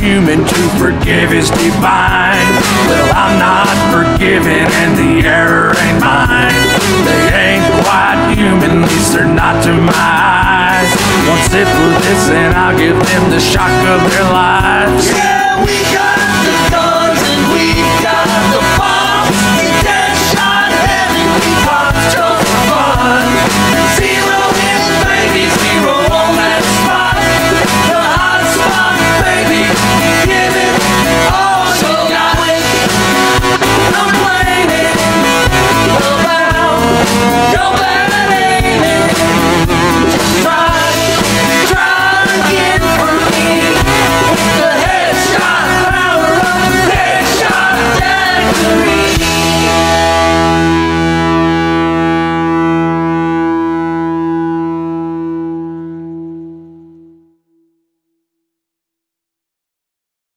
human to forgive is divine. Well, I'm not forgiven and the error ain't mine. They ain't quite human, at least they're not to my eyes. One sip of this and I'll give them the shock of their lives.